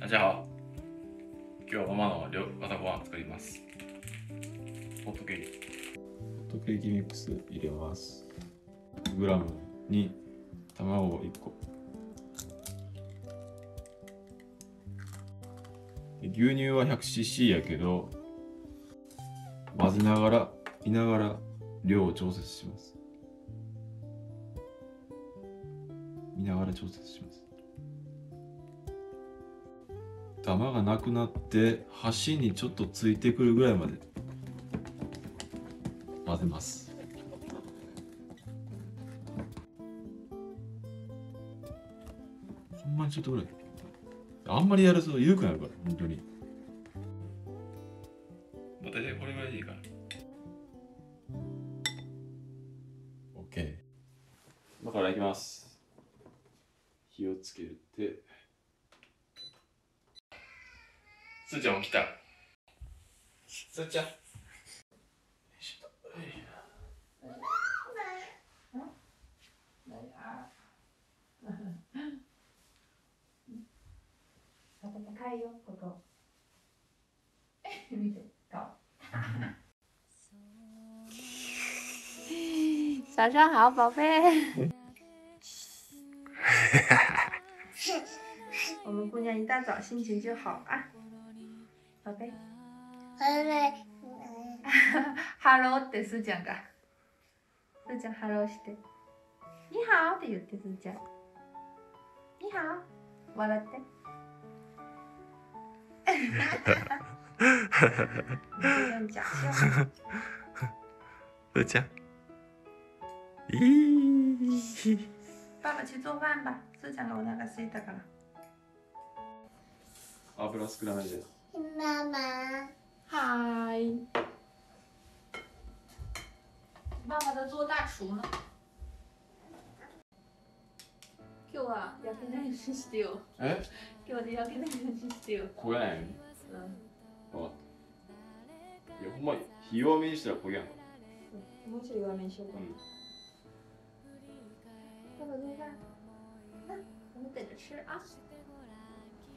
大家好。今日はママの朝ごはん作ります。ホットケーキ。ホットケーキミックス入れます。グラムに卵1個。牛乳は 100cc やけど、混ぜながら、いながら量を調節します。見ながら調節します。ダマがなくなって端にちょっとついてくるぐらいまで混ぜます。ほんまにちょっとぐらい。あんまりやると緩くなるから本当に。もう大体これぐらいでいいから。OK 今からいきます。火をつけてすーちゃん起きた。すーちゃん。暖かいよ、ここ。見て、顔。早上好，宝贝。我们姑娘一大早心情就好啊， 宝贝。ハローってすーちゃんが。すーちゃんハローして。にはおって言ってすーちゃん。にはお。笑って。すーちゃん。いい。爸爸去做饭吧，是讲了我那个睡的了。油少なめです妈妈，嗨，爸爸在做大厨呢。今日は焼きないようにしてよ。え今日で焼きないようにしてよ。焦げないようにうん。分かったいやほんま火弱めにしたら焦げやんかもうちょい弱めにしようか。うん爸爸做饭。那我们等着吃啊。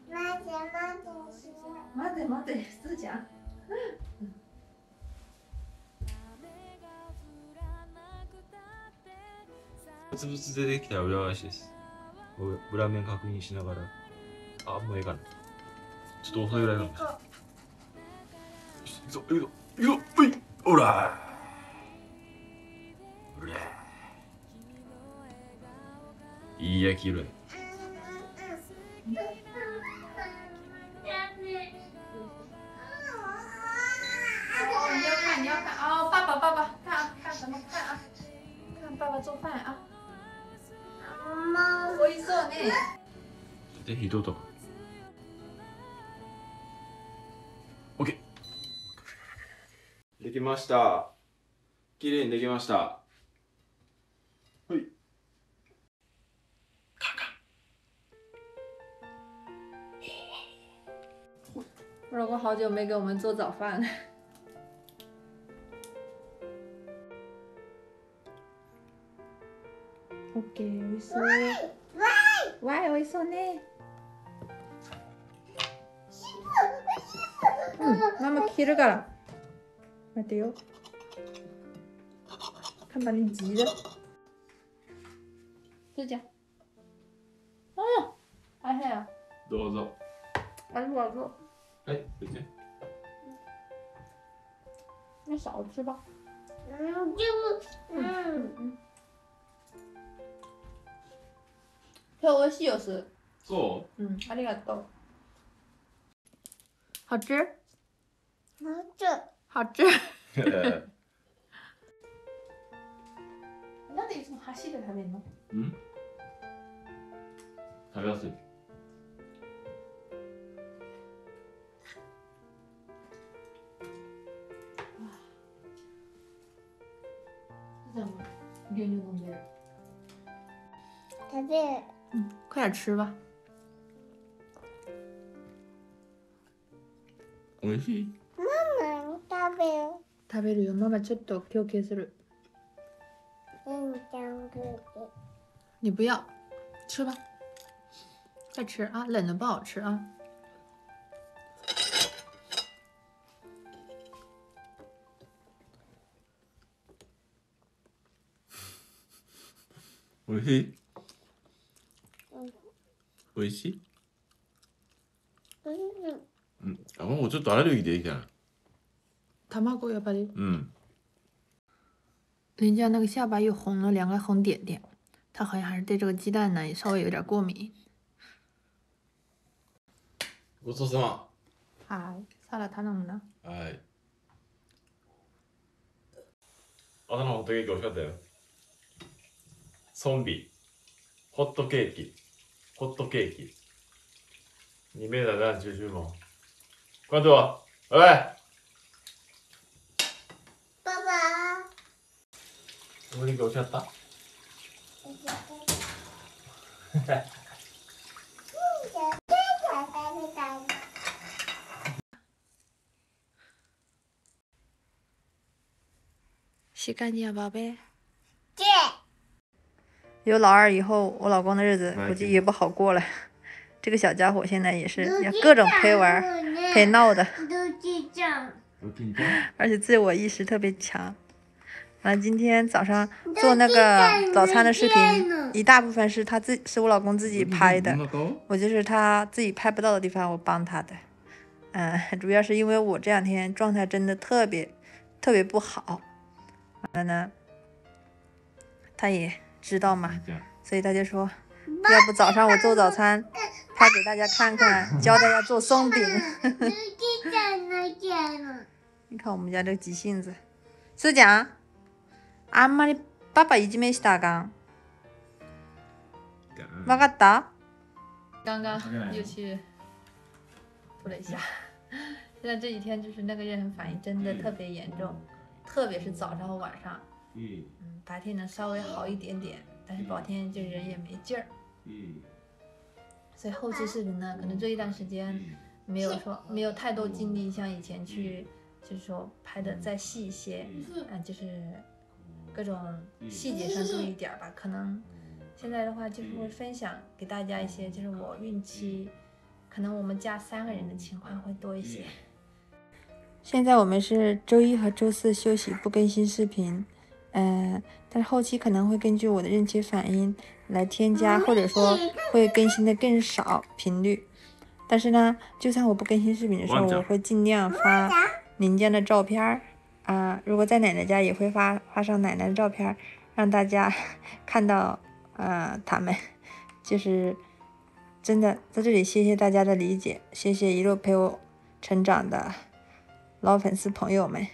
妈姐妈姐是 待て待て、すーちゃん。ブツブツ出てきたら裏返しです。う裏面確認しながら。あもうええかな。ちょっと遅いぐらいかなよしいくぞいくぞいくぞうい。おら。うら。いい焼き色や爸爸做饭。啊。妈，美味しそうね。で火とか OK できました。綺麗にできました。はい。老公好久没给我们做早饭了。OK，美味しそう。わい、美味しそうね。うん、ママ切るから。待てよ。看把你急的。就这样。哦，还还有，どうぞ还是我做。はいどうぞ那少吃吧。嗯，就嗯，嗯。 很美味しいよす。そ嗯，ありがとう。好吃，好久，好吃。う なんでいつも箸で食べるの？うん？食べやすい？牛牛飲んでる。食べる。嗯。快点吃吧。我们去妈妈大杯大杯里有妈妈吃的 qq 酥你不要。吃吧。快吃。啊冷的不好吃啊。我们美味しい？うん。うん。卵ちょっとアレルギーできたな。卵要不然うん。人家那个下巴又红了两个红点点，他好像还是对这个鸡蛋呢也稍微有点过敏。ごちそうさま。はい、サラ頼むな。はい。朝のホットケーキ美味しかったよ。ゾンビ。ホットケーキホットケーキ2メーター男中注文关注我拜拜爸爸。ホットケーキ美味しかった洗干净啊，宝贝。 这有老二以后，我老公的日子哎估计也不好过了。这个小家伙现在也是要各种陪玩、陪闹的。而且自我意识特别强。完了，今天早上做那个早餐的视频，一大部分是他自是我老公自己拍的，我就是他自己拍不到的地方，我帮他的。嗯，主要是因为我这两天状态真的特别特别不好，完了呢，他也知道嘛，所以他就说，要不早上我做早餐，拍给大家看看，教大家做松饼。都记账那件了。你看我们家这个急性子，是讲，あんまりパパいじめしたらあかん。わかった？刚刚又去吐了一下，现在这几天就是那个妊娠反应真的特别严重，特别是早上和晚上， 嗯，白天能稍微好一点点，但是白天就人也没劲儿，嗯。所以后期视频呢，可能这一段时间没有说没有太多精力像以前去，就是说拍的再细一些，嗯、就是各种细节上注意点儿吧。可能现在的话就是会分享给大家一些，就是我孕期，可能我们家三个人的情况会多一些。现在我们是周一和周四休息，不更新视频。嗯、但是后期可能会根据我的孕期反应来添加，或者说会更新的更少频率。但是呢，就算我不更新视频的时候，我会尽量发您家的照片儿啊、如果在奶奶家，也会发发上奶奶的照片儿，让大家 看到呃他们。就是真的在这里谢谢大家的理解，谢谢一路陪我成长的老粉丝朋友们。